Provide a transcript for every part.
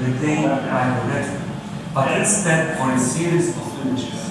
retained by the rector, but instead for a series of images.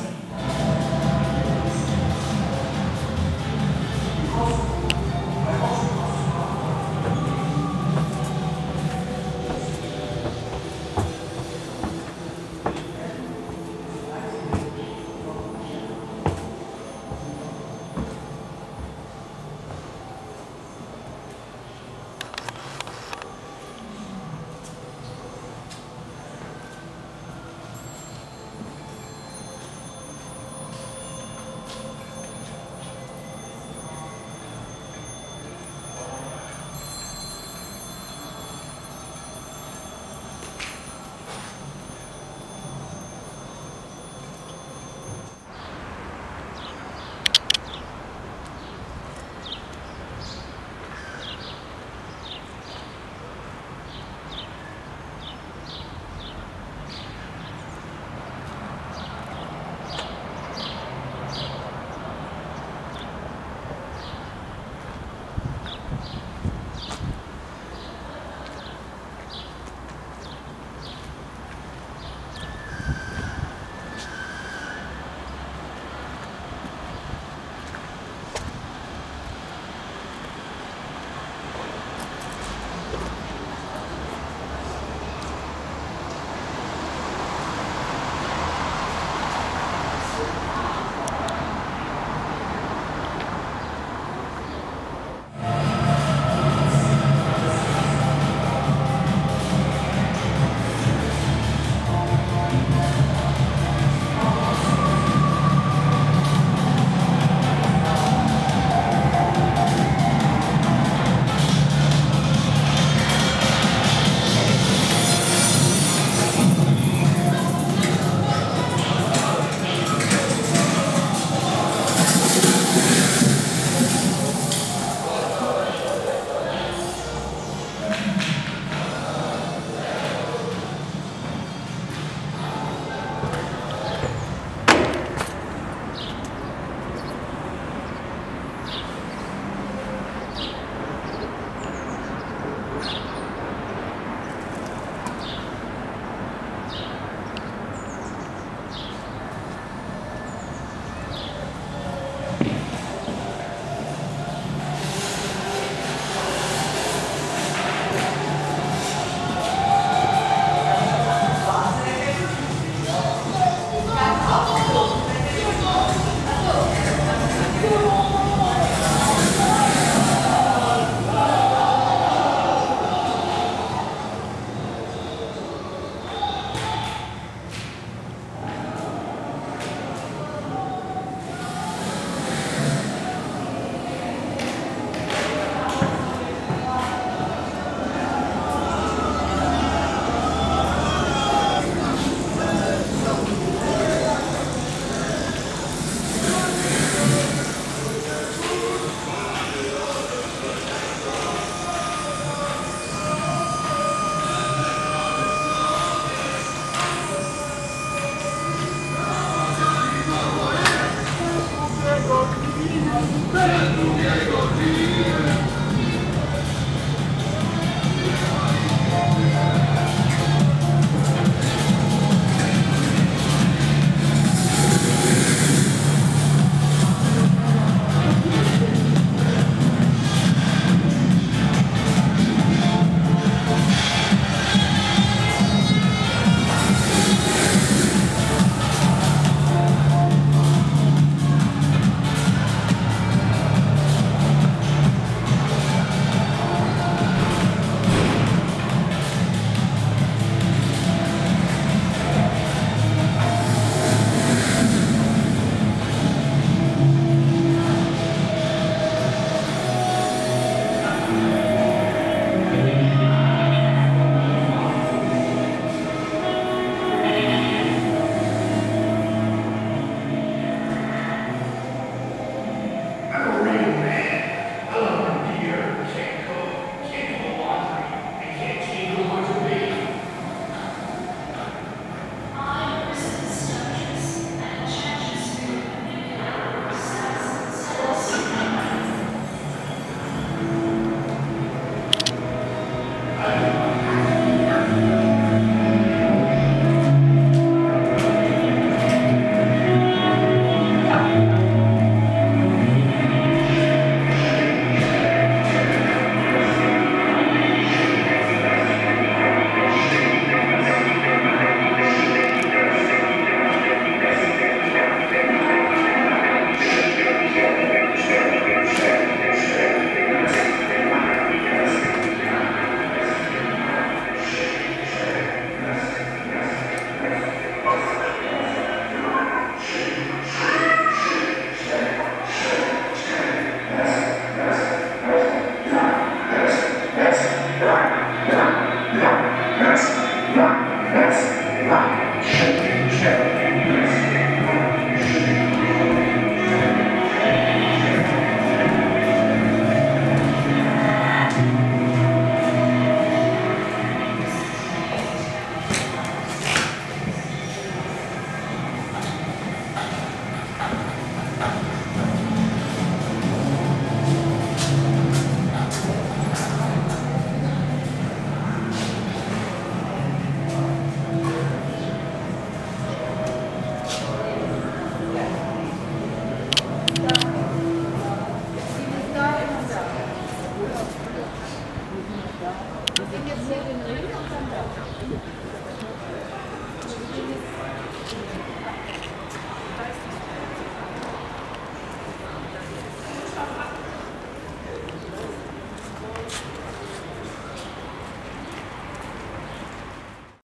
Shh.